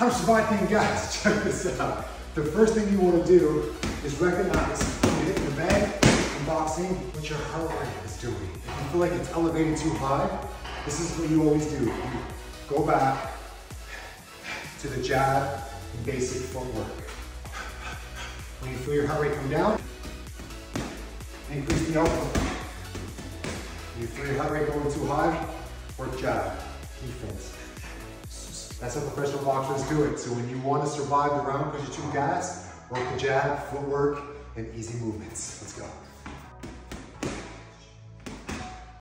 How to survive being gassed. Check this out. The first thing you want to do is recognize when you're hitting the bag in boxing what your heart rate is doing. If you feel like it's elevated too high, this is what you always do. You go back to the jab and basic footwork. When you feel your heart rate come down, increase the output. When you feel your heart rate going too high, work jab, defense. That's how professional boxers do it. So when you want to survive the round because you're too gassed, work the jab, footwork, and easy movements. Let's go.